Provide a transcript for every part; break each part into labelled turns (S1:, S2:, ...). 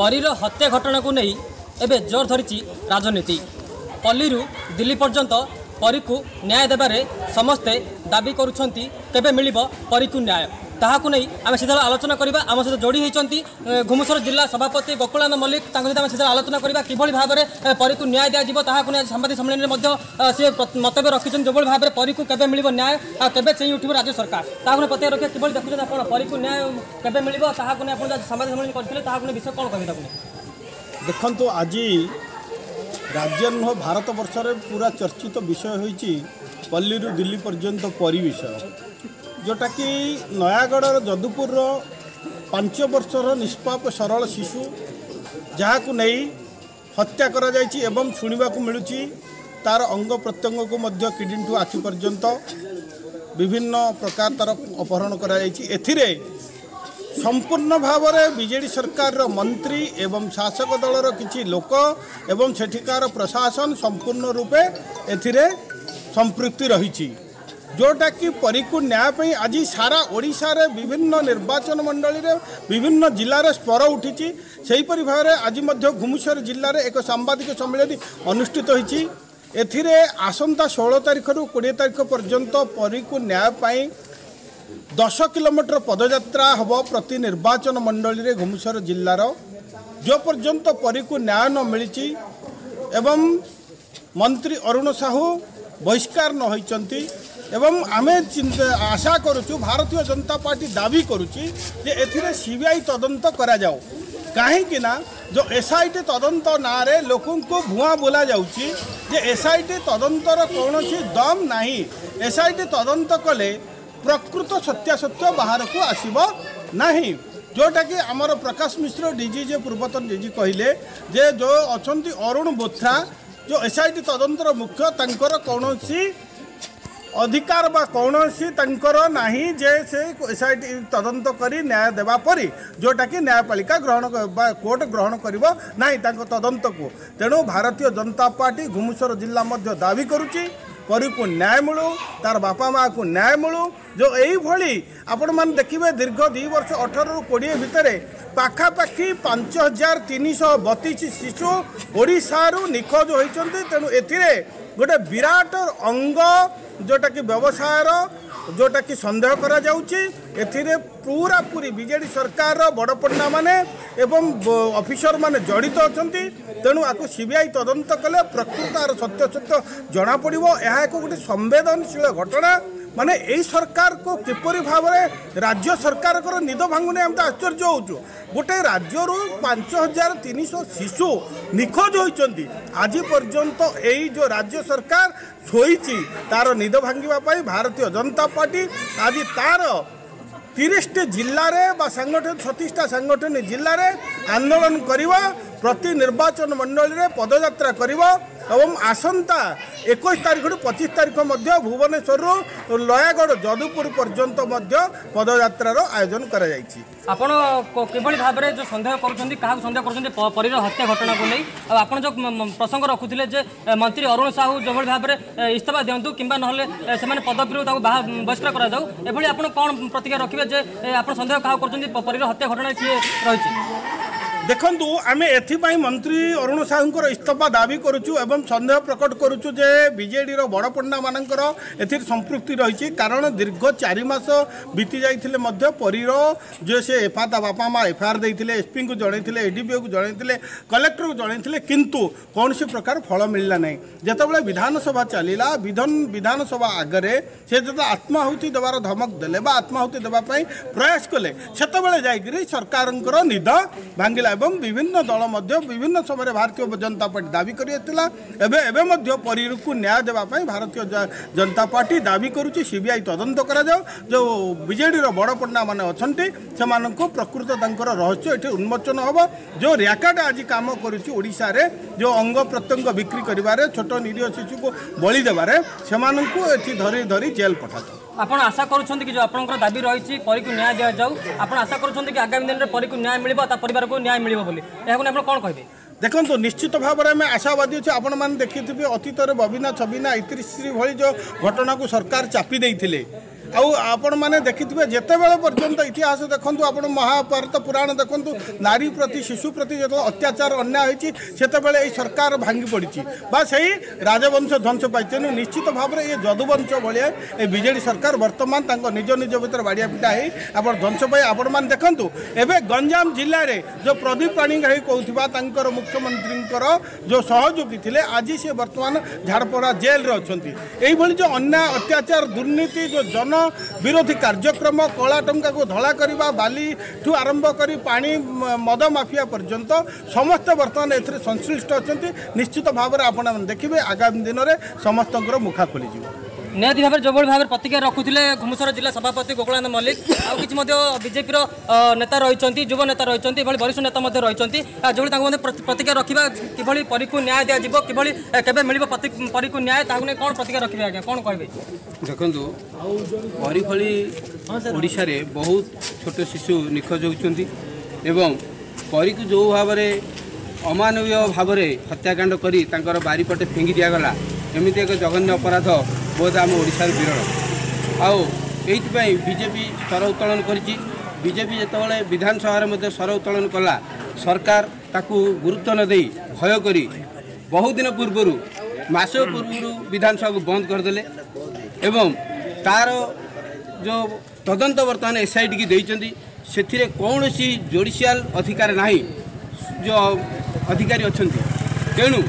S1: ପରୀର ହତ୍ୟା ଘଟଣାକୁ ନେଇ ଏବେ ଜୋର ଧରିଛି ରାଜନୀତି ପଲ୍ଲୀରୁ ଦିଲ୍ଲୀ ପର୍ଯ୍ୟନ୍ତ ପରୀକୁ ନ୍ୟାୟ ଦେବାରେ ସମସ୍ତେ ଦାବି କରୁଛନ୍ତି କେବେ ମିଳିବ ପରୀକୁ ନ୍ୟାୟ ତାହାକୁ ନେଇ ଆମେ ସିଧା ଆଲୋଚନା କରିବା ଆମ ସହିତ ଯୋଡ଼ି ହୋଇଛନ୍ତି ଘୁମୁସର ଜିଲ୍ଲା ସଭାପତି ଗୋକୁଳାନ ମଲ୍ଲିକ ତାଙ୍କ ସହିତ ଆମେ ସିଧା ଆଲୋଚନା କରିବା କିଭଳି ଭାବରେ ପରୀକୁ ନ୍ୟାୟ ଦିଆଯିବ ତାହାକୁ ନେଇ ସାମ୍ବାଦିକ ସମ୍ମିଳନୀରେ ମଧ୍ୟ ସେ ମନ୍ତବ୍ୟ ରଖିଛନ୍ତି ଯେଉଁଭଳି ଭାବରେ ପରୀକୁ କେବେ ମିଳିବ ନ୍ୟାୟ ଆଉ କେବେ ଚେଇଁ ଉଠିବ ରାଜ୍ୟ ସରକାର ତାହାକୁ ନେଇ ପ୍ରତିକ୍ରିୟା ରଖିବା କିଭଳି ଦେଖୁଛନ୍ତି ଆପଣ ପରୀକୁ ନ୍ୟାୟ କେବେ ମିଳିବ ତାହାକୁ ନେଇ ଆପଣ ସାମ୍ବାଦିକ ସମ୍ମିଳନୀ କରିଥିଲେ ତାହାକୁ ନେଇ ବିଷୟ କ'ଣ କହିବେ ତାକୁ
S2: ଦେଖନ୍ତୁ ଆଜି ରାଜ୍ୟ ନୁହଁ ଭାରତବର୍ଷରେ ପୁରା ଚର୍ଚ୍ଚିତ ବିଷୟ ହୋଇଛି ପଲ୍ଲୀରୁ ଦିଲ୍ଲୀ ପର୍ଯ୍ୟନ୍ତ ପରୀ ବିଷୟ ଯେଉଁଟାକି ନୟାଗଡ଼ର ଯଦୁପୁରର ପାଞ୍ଚ ବର୍ଷର ନିଷ୍ପାପ ସରଳ ଶିଶୁ ଯାହାକୁ ନେଇ ହତ୍ୟା କରାଯାଇଛି ଏବଂ ଶୁଣିବାକୁ ମିଳୁଛି ତା'ର ଅଙ୍ଗ ପ୍ରତ୍ୟଙ୍ଗକୁ ମଧ୍ୟ କିଡ଼ନୀଠୁ ଆଖି ପର୍ଯ୍ୟନ୍ତ ବିଭିନ୍ନ ପ୍ରକାର ତା'ର ଅପହରଣ କରାଯାଇଛି ଏଥିରେ ସମ୍ପୂର୍ଣ୍ଣ ଭାବରେ ବିଜେଡ଼ି ସରକାରର ମନ୍ତ୍ରୀ ଏବଂ ଶାସକ ଦଳର କିଛି ଲୋକ ଏବଂ ସେଠିକାର ପ୍ରଶାସନ ସମ୍ପୂର୍ଣ୍ଣ ରୂପେ ଏଥିରେ ସମ୍ପୃକ୍ତି ରହିଛି ଯେଉଁଟାକି ପରୀକୁ ନ୍ୟାୟ ପାଇଁ ଆଜି ସାରା ଓଡ଼ିଶାରେ ବିଭିନ୍ନ ନିର୍ବାଚନ ମଣ୍ଡଳୀରେ ବିଭିନ୍ନ ଜିଲ୍ଲାରେ ସ୍ୱର ଉଠିଛି ସେହିପରି ଭାବରେ ଆଜି ମଧ୍ୟ ଘୁମୁସର ଜିଲ୍ଲାରେ ଏକ ସାମ୍ବାଦିକ ସମ୍ମିଳନୀ ଅନୁଷ୍ଠିତ ହୋଇଛି ଏଥିରେ ଆସନ୍ତା ଷୋହଳ ତାରିଖରୁ କୋଡ଼ିଏ ତାରିଖ ପର୍ଯ୍ୟନ୍ତ ପରୀକୁ ନ୍ୟାୟ ପାଇଁ ଦଶ କିଲୋମିଟର ପଦଯାତ୍ରା ହେବ ପ୍ରତି ନିର୍ବାଚନ ମଣ୍ଡଳୀରେ ଘୁମୁସର ଜିଲ୍ଲାର ଯେଉଁ ପର୍ଯ୍ୟନ୍ତ ପରୀକୁ ନ୍ୟାୟ ନ ମିଳିଛି ଏବଂ ମନ୍ତ୍ରୀ ଅରୁଣ ସାହୁ ବହିଷ୍କାର ନ ହୋଇଛନ୍ତି এবং আমি আশা করুছু ভারতীয় জনতা পার্টি দাবি করুছি যে এতে সিবিআই তদন্ত করা যাও কাহিঁকি না যে এসআইটি তদন্ত নাঁরে লোক ভুয়া বোলা যাচ্ছি যে এসআইটি তদন্তর কৌশি দম না এসআইটি তদন্ত কলে প্রকৃত সত্যাসত্য বাহারকু আসব না ଯେଉଁଟାକି ଆମର ପ୍ରକାଶ ମିଶ୍ର ଡିଜି ଯେ ପୂର୍ବତନ ଡିଜି କହିଲେ ଯେ ଯେଉଁ ଅଛନ୍ତି ଅରୁଣ ବୋଥ୍ରା ଯେଉଁ ଏସ୍ଆଇଟି ତଦନ୍ତର ମୁଖ୍ୟ ତାଙ୍କର କୌଣସି অধিকার বা কৌশি তাঁকর না যে সে এসআইটি তদন্ত করে ন্যায় দেওয়া পরে যেটা কি ন্যায়পালিকা গ্রহণ বা কোর্ট গ্রহণ করব না তাঁর তদন্তকু তেণু ভারতীয় জনতা পার্টি ঘুমুসর জেলা মধ্য দাবি করুছি করিকু ন্যায় মিলু তার বাপা মা'কু ন্যায় মিলু যে এইভাবে আপনার দেখবে দীর্ঘ দুই বর্ষ অঠর কোড়িয়ে ভিতরে পাখাপাখি পাঁচ হাজার তিনশহ বতিশ শিশু ওড়শার নিখোজ হয়েছেন তেমন এতে ଗୋଟେ ବିରାଟ ଅଙ୍ଗ ଯେଉଁଟାକି ବ୍ୟବସାୟର ଯେଉଁଟାକି ସନ୍ଦେହ କରାଯାଉଛି ଏଥିରେ ପୁରାପୁରି ବି ଜେ ଡ଼ି ସରକାରର ବଡ଼ପଣ୍ଡାମାନେ ଏବଂ ଅଫିସରମାନେ ଜଡ଼ିତ ଅଛନ୍ତି ତେଣୁ ଆକୁ ଆଇ ତଦନ୍ତ କଲେ ପ୍ରକୃତ ଆର ସତ୍ୟାସତ୍ୟ ଜଣାପଡ଼ିବ ଏହା ଏକ ଗୋଟେ ସମ୍ବେଦନଶୀଳ ଘଟଣା মানে এই সরকার কিপর ভাবে রাজ্য সরকার নিদ ভাঙুনি আমি তো আশ্চর্য হচ্ছু গোটে রাজ্যর পাঁচ হাজার তিনশো শিশু নিখোঁজ হয়েছেন আজ পর্যন্ত এই যে রাজ্য সরকার শোইছি তার নিদ ভাঙ্গা ভারতীয় জনতা পার্টি আজ তার তিরিশটি জেলার বা সাংগঠন ছতিশটা সাংগঠনিক জেলার আন্দোলন করা ପ୍ରତି ନିର୍ବାଚନ ମଣ୍ଡଳୀରେ ପଦଯାତ୍ରା କରିବ ଏବଂ ଆସନ୍ତା ଏକୋଇଶ ତାରିଖରୁ ପଚିଶ ତାରିଖ ମଧ୍ୟ ଭୁବନେଶ୍ୱରରୁ ନୟାଗଡ଼ ଯଦୁପୁର ପର୍ଯ୍ୟନ୍ତ ମଧ୍ୟ ପଦଯାତ୍ରାର ଆୟୋଜନ କରାଯାଇଛି
S1: ଆପଣ କିଭଳି ଭାବରେ ଯେଉଁ ସନ୍ଦେହ କରୁଛନ୍ତି କାହାକୁ ସନ୍ଦେହ କରୁଛନ୍ତି ପରୀର ହତ୍ୟା ଘଟଣାକୁ ନେଇ ଆଉ ଆପଣ ଯେଉଁ ପ୍ରସଙ୍ଗ ରଖୁଥିଲେ ଯେ ମନ୍ତ୍ରୀ ଅରୁଣ ସାହୁ ଯେଭଳି ଭାବରେ ଇସ୍ତଫା ଦିଅନ୍ତୁ କିମ୍ବା ନହେଲେ ସେମାନେ ପଦବୀରୁ ତାକୁ ବାହା ବହିଷ୍କାର କରାଯାଉ ଏଭଳି ଆପଣ କ'ଣ ପ୍ରତିକ୍ରିୟା ରଖିବେ ଯେ ଆପଣ ସନ୍ଦେହ କାହାକୁ କରୁଛନ୍ତି ପରୀର ହତ୍ୟା ଘଟଣାରେ କିଏ ରହିଛି
S2: ଦେଖନ୍ତୁ ଆମେ ଏଥିପାଇଁ ମନ୍ତ୍ରୀ ଅରୁଣ ସାହୁଙ୍କର ইস্তফা দাবি করুছু এবং সন্দেহ প্রকট করুছু যে বিজেডির বড় পণ্ডা মান এর সম্পৃক্তি রয়েছে কারণ দীর্ঘ চারি মাস বিতি যাই পরীর যে সে এফা তা বাপা মা এফআইআর দিয়ে এসপি কু জনাই এডিপিও কু জনাই কলেক্টর জনাই কিন্তু কৌশি প্রকার ফল মিললা না যেতবে বিধানসভা চালা বিধান বিধানসভা আগে সে যেত আত্মাহুতি দেবার ধমক দেলে বা আত্মাহুতি দেওয়া প্রয়াস কলে সেতবে যাই সরকার নিদ ভাঙ্গিলা এবং বিভিন্ন দল মধ্য বিভিন্ন সময় ভারতীয় জনতা ପାର୍ଟି ଦାବି କରିଥିଲା ଏବେ ଏବେ ମଧ୍ୟ ପରୀରକୁ ନ୍ୟାୟ ଦେବା ପାଇଁ ଭାରତୀୟ ଜନତା ପାର୍ଟି ଦାବି କରୁଛି ସିବିଆଇ ତଦନ୍ତ କରାଯାଉ ଯେଉଁ ବିଜେଡ଼ିର ବଡ଼ପଣ୍ଡାମାନେ ଅଛନ୍ତି ସେମାନଙ୍କୁ ପ୍ରକୃତ ତାଙ୍କର ରହସ୍ୟ ଏଠି ଉନ୍ମୋଚନ ହେବ ଯେଉଁ ର୍ୟାକେଟ୍ ଆଜି କାମ କରୁଛି ଓଡ଼ିଶାରେ ଯେଉଁ ଅଙ୍ଗ ପ୍ରତ୍ୟଙ୍ଗ ବିକ୍ରି କରିବାରେ ଛୋଟ ନିରୀହ ଶିଶୁକୁ ବଳି ଦେବାରେ ସେମାନଙ୍କୁ ଏଠି ଧରି ଧରି ଜେଲ୍ ପଠାଯାଉ
S1: ଆପଣ ଆଶା କରୁଛନ୍ତି କି ଯେଉଁ ଆପଣଙ୍କର ଦାବି ରହିଛି ପରୀକୁ ନ୍ୟାୟ ଦିଆଯାଉ ଆପଣ ଆଶା କରୁଛନ୍ତି କି ଆଗାମୀ ଦିନରେ ପରୀକୁ ନ୍ୟାୟ ମିଳିବ ତା ପରିବାରକୁ ନ୍ୟାୟ ମିଳିବ ବୋଲି ଏହାକୁ ଆପଣ କ'ଣ କହିବେ
S2: দেখন্তু ନିଶ୍ଚିତ ଭାବରେ ଆମେ ଆଶାବାଦୀ ଅଛୁ ଆପଣମାନେ ଦେଖିଥିବେ ଅତୀତରେ ବବିନା ଛବିନା ଇତିଶ୍ରୀ ଭଳି ଯେଉଁ ଘଟଣାକୁ ସରକାର ଚାପି ଦେଇଥିଲେ ଆଉ ଆପଣମାନେ ଦେଖିଥିବେ ଯେତେବେଳେ ପର୍ଯ୍ୟନ୍ତ ଇତିହାସ ଦେଖନ୍ତୁ ଆପଣ ମହାଭାରତ ପୁରାଣ ଦେଖନ୍ତୁ ନାରୀ ପ୍ରତି ଶିଶୁ ପ୍ରତି ଯେତେବେଳେ ଅତ୍ୟାଚାର ଅନ୍ୟାୟ ହୋଇଛି ସେତେବେଳେ ଏଇ ସରକାର ଭାଙ୍ଗି ପଡ଼ିଛି ବା ସେଇ ରାଜବଂଶ ଧ୍ୱଂସ ପାଇଛନ୍ତି ନିଶ୍ଚିତ ଭାବରେ ଏ ଯଦୁବଂଶ ଭଳିଆ ଏ ବିଜେଡ଼ି ସରକାର ବର୍ତ୍ତମାନ ତାଙ୍କ ନିଜ ନିଜ ଭିତରେ ବାଡ଼ିଆ ପିଟା ହେଇ ଆପଣ ଧ୍ୱଂସ ପାଇ ଆପଣମାନେ ଦେଖନ୍ତୁ ଏବେ ଗଞ୍ଜାମ ଜିଲ୍ଲାରେ ଯେଉଁ ପ୍ରଦୀପ ପାଣିଗ୍ରାହୀ କହୁଥିବା ତାଙ୍କର ମୁଖ୍ୟମନ୍ତ୍ରୀଙ୍କର ଯେଉଁ ସହଯୋଗୀ ଥିଲେ ଆଜି ସେ ବର୍ତ୍ତମାନ ଝାରପଡ଼ା ଜେଲ୍ରେ ଅଛନ୍ତି ଏଇଭଳି ଯେଉଁ ଅନ୍ୟାୟ ଅତ୍ୟାଚାର ଦୁର୍ନୀତି ଯେଉଁ ଜନ ବିରୋଧୀ କାର୍ଯ୍ୟକ୍ରମ କଳା ଟଙ୍କାକୁ ଧଳା କରିବା ବାଲିଠୁ ଆରମ୍ଭ କରି ପାଣି ମଦ ମାଫିଆ ପର୍ଯ୍ୟନ୍ତ ସମସ୍ତେ ବର୍ତ୍ତମାନ ଏଥିରେ ସଂଶ୍ଳିଷ୍ଟ ଅଛନ୍ତି ନିଶ୍ଚିତ ଭାବରେ ଆପଣମାନେ ଦେଖିବେ ଆଗାମୀ ଦିନରେ ସମସ୍ତଙ୍କର ମୁଖା ଖୋଲିଯିବ
S1: ନିହାତି ଭାବରେ ଯେଉଁଭଳି ଭାବରେ ପ୍ରତିକ୍ରିୟା ରଖୁଥିଲେ ଘୁମୁସର ଜିଲ୍ଲା ସଭାପତି ଗୋକୁଳାନନ୍ଦ ମଲ୍ଲିକ ଆଉ କିଛି ମଧ୍ୟ ବିଜେପିର ନେତା ରହିଛନ୍ତି ଯୁବ ନେତା ରହିଛନ୍ତି ଏଭଳି ବରିଷ୍ଠ ନେତା ମଧ୍ୟ ରହିଛନ୍ତି ଯେଉଁଭଳି ତାଙ୍କୁ ମଧ୍ୟ ପ୍ରତିକ୍ରିୟା ରଖିବା କିଭଳି ପରୀକୁ ନ୍ୟାୟ ଦିଆଯିବ କିଭଳି କେବେ ମିଳିବ ପରୀକୁ ନ୍ୟାୟ ତାହାକୁ ନେଇ କ'ଣ ପ୍ରତିକ୍ରିୟା ରଖିବେ ଆଜ୍ଞା କ'ଣ କହିବେ
S3: ଦେଖନ୍ତୁ ପରିଫଳି ଓଡ଼ିଶାରେ ବହୁତ ଛୋଟ ଶିଶୁ ନିଖୋଜ ହେଉଛନ୍ତି ଏବଂ ପରୀକୁ ଯେଉଁ ଭାବରେ ଅମାନବୀୟ ଭାବରେ ହତ୍ୟାକାଣ୍ଡ କରି ତାଙ୍କର ବାରିପଟେ ଫିଙ୍ଗି ଦିଆଗଲା ଏମିତି ଏକ ଜଘନ୍ୟ ଅପରାଧ ବୋଧ ଆମ ଓଡ଼ିଶାର ବିରଳ ଆଉ ଏଇଥିପାଇଁ ବିଜେପି ସ୍ୱର ଉତ୍ତୋଳନ କରିଛି ବିଜେପି ଯେତେବେଳେ ବିଧାନସଭାରେ ମଧ୍ୟ ସ୍ୱର ଉତ୍ତୋଳନ କଲା ସରକାର ତାକୁ ଗୁରୁତ୍ୱ ନଦେଇ ଭୟ କରି ବହୁଦିନ ପୂର୍ବରୁ ମାସ ପୂର୍ବରୁ ବିଧାନସଭାକୁ ବନ୍ଦ କରିଦେଲେ ଏବଂ ତାର ଯେଉଁ ତଦନ୍ତ ବର୍ତ୍ତମାନ ଏସ୍ଆଇଟିକି ଦେଇଛନ୍ତି ସେଥିରେ କୌଣସି ଜୁଡ଼ିସିଆଲ୍ ଅଧିକାର ନାହିଁ ଯେଉଁ ଅଧିକାରୀ ଅଛନ୍ତି ତେଣୁ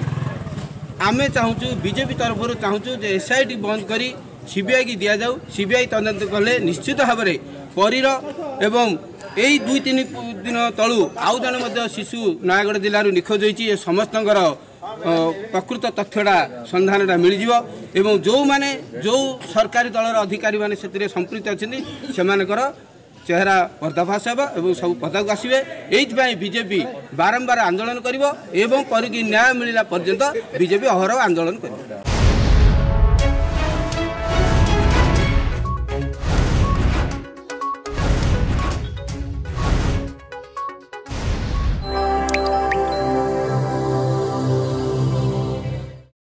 S3: ଆମେ ଚାହୁଁଛୁ ବିଜେପି ତରଫରୁ ଚାହୁଁଛୁ ଯେ ଏସ୍ଆଇଟି ବନ୍ଦ କରି ସିବିଆଇକୁ ଦିଆଯାଉ ସିବିଆଇ ତଦନ୍ତ କଲେ ନିଶ୍ଚିତ ଭାବରେ ପରୀର ଏବଂ ଏଇ ଦୁଇ ତିନି ଦିନ ତଳୁ ଆଉ ଜଣେ ମଧ୍ୟ ଶିଶୁ ନୟାଗଡ଼ ଜିଲ୍ଲାରୁ ନିଖୋଜ ହୋଇଛି ଏ ସମସ୍ତଙ୍କର ପ୍ରକୃତ ତଥ୍ୟଟା ସନ୍ଧାନଟା ମିଳିଯିବ ଏବଂ ଯେଉଁମାନେ ଯେଉଁ ସରକାରୀ ଦଳର ଅଧିକାରୀମାନେ ସେଥିରେ ସମ୍ପୃକ୍ତ ଅଛନ୍ତି ସେମାନଙ୍କର ଚେହେରା ପର୍ଦ୍ଦାଫାସ ହେବ ଏବଂ ସବୁ ପଦାକୁ ଆସିବେ ଏଇଥିପାଇଁ ବିଜେପି ବାରମ୍ବାର ଆନ୍ଦୋଳନ କରିବ ଏବଂ କରିକି ନ୍ୟାୟ ମିଳିଲା ପର୍ଯ୍ୟନ୍ତ ବିଜେପି ଅହରହ ଆନ୍ଦୋଳନ କରିବ